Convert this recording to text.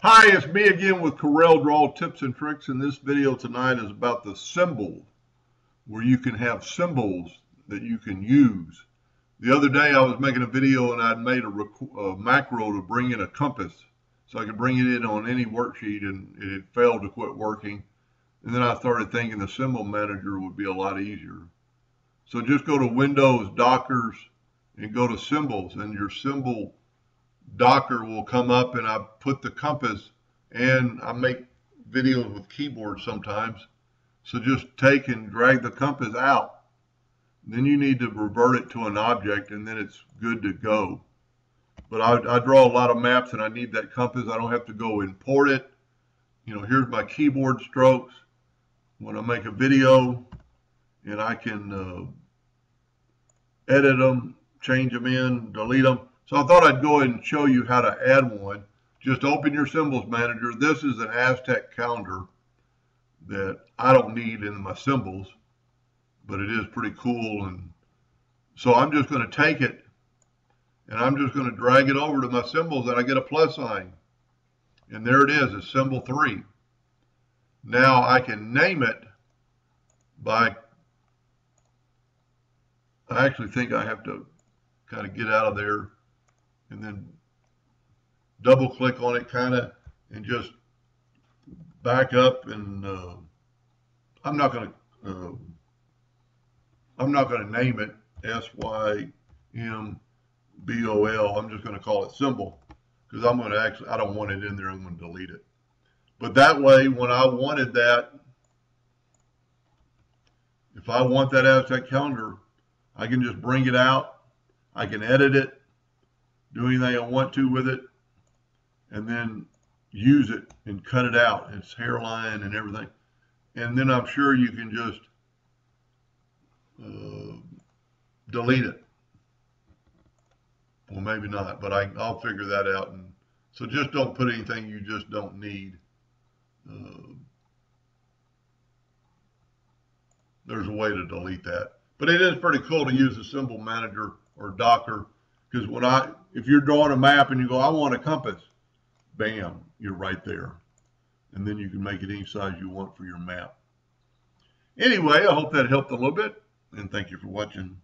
Hi, it's me again with Corel Draw Tips and Tricks, and this video tonight is about the symbol, where you can have symbols that you can use. The other day I was making a video and I'd made a, a macro to bring in a compass, so I could bring it in on any worksheet, and it failed to quit working. And then I started thinking the symbol manager would be a lot easier. So just go to Windows, Dockers, and go to Symbols, and your symbol Docker will come up and I put the compass and I make videos with keyboard sometimes. So just take and drag the compass out. Then you need to revert it to an object and then it's good to go. But I, I draw a lot of maps and I need that compass. I don't have to go import it. You know, here's my keyboard strokes. When I make a video and I can uh, edit them, change them in, delete them. So I thought I'd go ahead and show you how to add one. Just open your symbols manager. This is an Aztec calendar that I don't need in my symbols, but it is pretty cool. And so I'm just going to take it and I'm just going to drag it over to my symbols and I get a plus sign. And there it is, it's symbol three. Now I can name it by, I actually think I have to kind of get out of there and then double click on it kind of and just back up and uh, I'm not going to uh, I'm not going to name it S Y M B O L. I'm just going to call it symbol because I'm going to actually I don't want it in there. I'm going to delete it. But that way when I wanted that if I want that Aztec calendar I can just bring it out. I can edit it do anything I want to with it, and then use it and cut it out, its hairline and everything. And then I'm sure you can just uh, delete it. Well, maybe not, but I, I'll figure that out. And so just don't put anything you just don't need. Uh, there's a way to delete that. But it is pretty cool to use a symbol manager or Docker because when I, if you're drawing a map and you go, I want a compass, bam, you're right there. And then you can make it any size you want for your map. Anyway, I hope that helped a little bit, and thank you for watching.